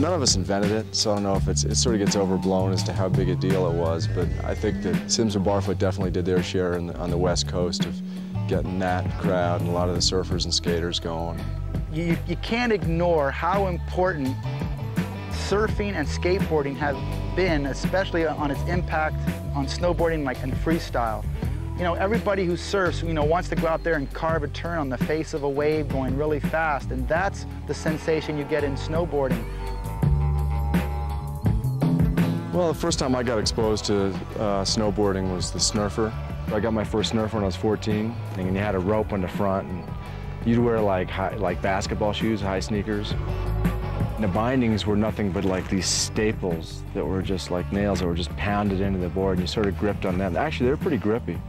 None of us invented it, so I don't know if it's, it sort of gets overblown as to how big a deal it was, but I think that Sims and Barfoot definitely did their share the, on the West Coast of getting that crowd and a lot of the surfers and skaters going. You, you can't ignore how important surfing and skateboarding have been, especially on its impact on snowboarding like and freestyle. You know, everybody who surfs, you know, wants to go out there and carve a turn on the face of a wave going really fast, and that's the sensation you get in snowboarding. Well, the first time I got exposed to uh, snowboarding was the Snurfer. I got my first Snurfer when I was 14, and you had a rope on the front, and you'd wear like high, like basketball shoes, high sneakers. And the bindings were nothing but like these staples that were just like nails that were just pounded into the board, and you sort of gripped on them. Actually, they were pretty grippy.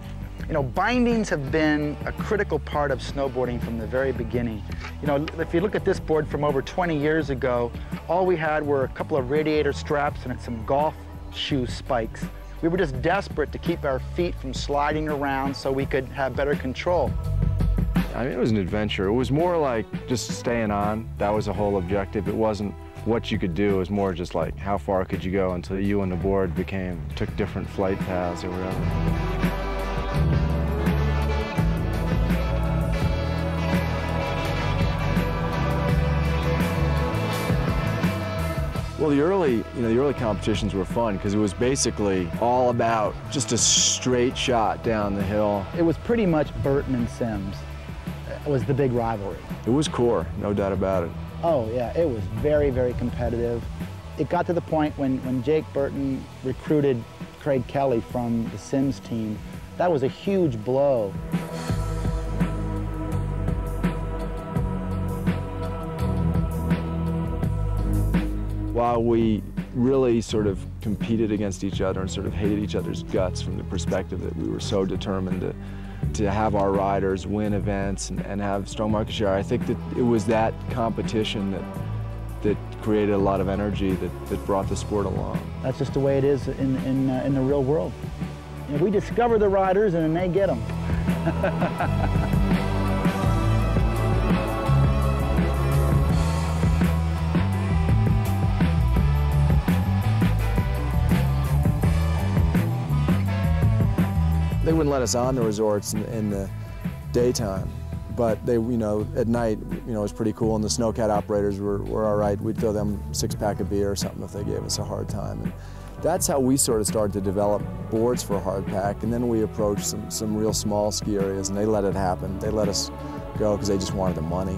You know, bindings have been a critical part of snowboarding from the very beginning. You know, if you look at this board from over 20 years ago, all we had were a couple of radiator straps and some golf shoe spikes. We were just desperate to keep our feet from sliding around so we could have better control. I mean, it was an adventure. It was more like just staying on. That was the whole objective. It wasn't what you could do. It was more just like how far could you go until you and the board became, took different flight paths or whatever. Well, the early, you know, the early competitions were fun because it was basically all about just a straight shot down the hill. It was pretty much Burton and Sims It was the big rivalry. It was core, no doubt about it. Oh yeah, it was very, very competitive. It got to the point when, when Jake Burton recruited Craig Kelly from the Sims team. That was a huge blow. While we really sort of competed against each other and sort of hated each other's guts from the perspective that we were so determined to, to have our riders win events and, and have strong market share, I think that it was that competition that that created a lot of energy that, that brought the sport along. That's just the way it is in, in, uh, in the real world. You know, we discover the riders and then they get them. they wouldn't let us on the resorts in, in, the daytime. But they, you know, at night, you know, it was pretty cool, and the snowcat operators were, were all right. We'd throw them six pack of beer or something if they gave us a hard time. And that's how we sort of started to develop boards for hardpack, and then we approached some, some real small ski areas, and they let it happen. They let us go because they just wanted the money.